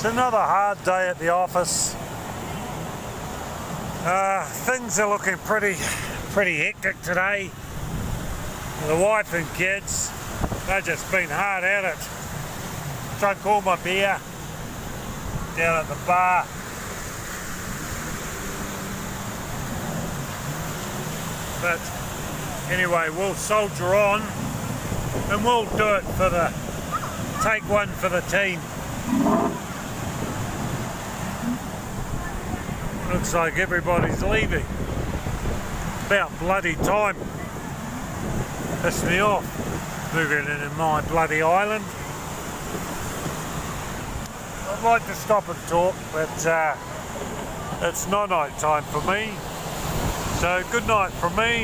It's another hard day at the office. Uh, things are looking pretty, pretty hectic today. The wife and kids, they've just been hard at it. Drunk all my beer down at the bar. But anyway, we'll soldier on and we'll do it for the, take one for the team. Looks like everybody's leaving. About bloody time. Piss me off. Moving in my bloody island. I'd like to stop and talk, but uh, it's not night time for me. So good night from me.